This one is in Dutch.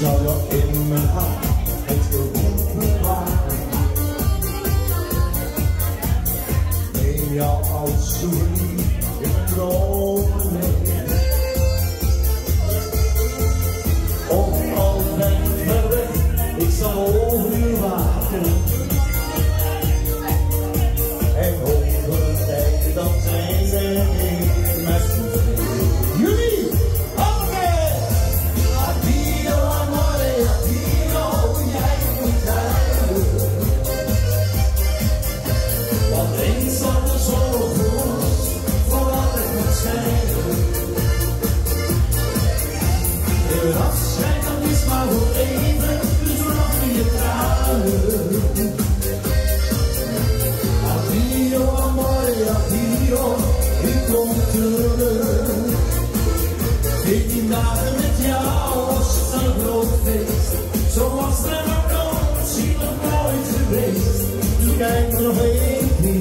zal je in mijn hart het gevoel bewaren. Neem jou als souvenir in dromen mee. Ook al ben ik ver weg, ik zal Eens zal de zon voor afscheid is maar even, dus zolang we je. Addio amore, addio, ik kom terug. Veertien dagen met jou was een groot feest. Zoals er nog nooit, nog nooit nog